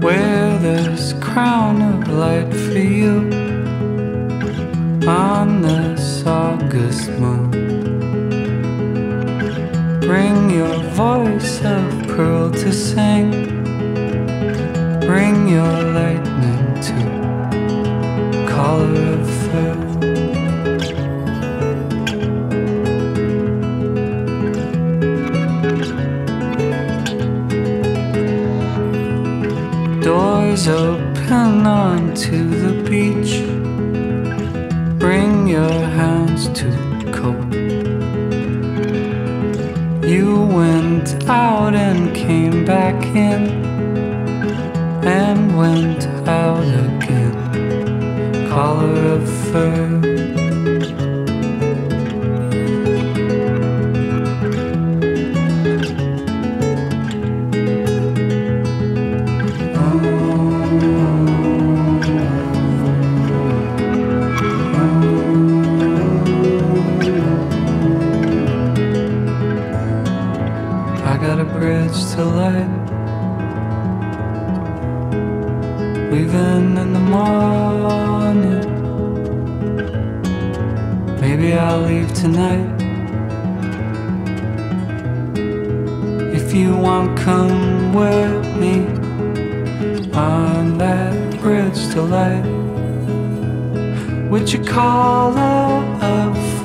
this crown of light for you on this August moon. Bring your voice of pearl to sing. Bring your lightning to collar of fur. Doors open onto the beach. Bring your hands to the cold. You went out and came back in, and went out again. Collar of fur. Got a bridge to light. Leaving in the morning. Maybe I'll leave tonight. If you want, come with me on that bridge to light. Would you call us?